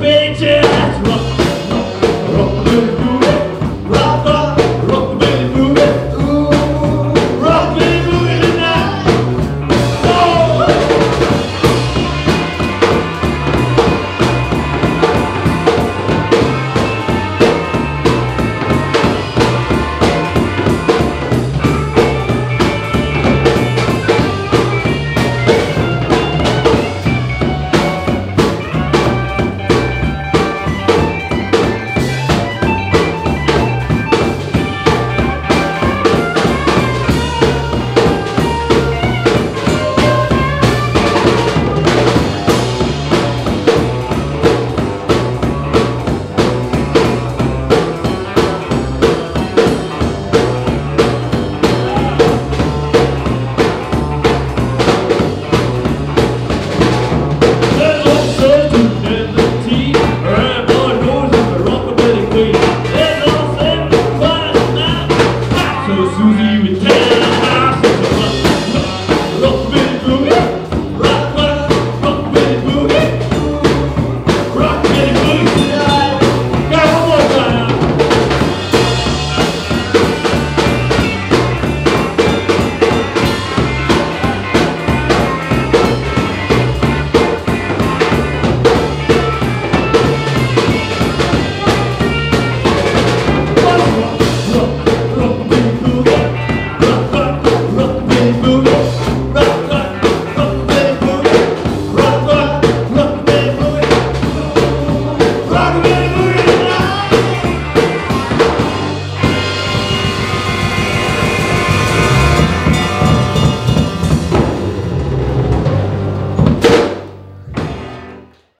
bitches.